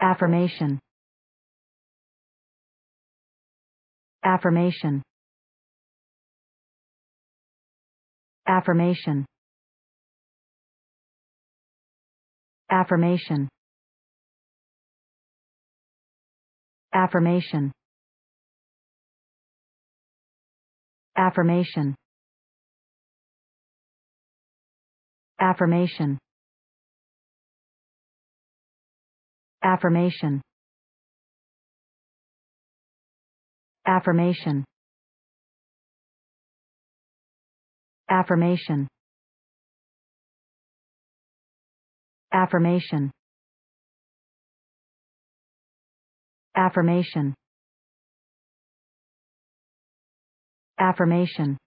affirmation. Affirmation. Affirmation. Affirmation. Affirmation. Affirmation. Affirmation affirmation. Affirmation. Affirmation. Affirmation. Affirmation. Affirmation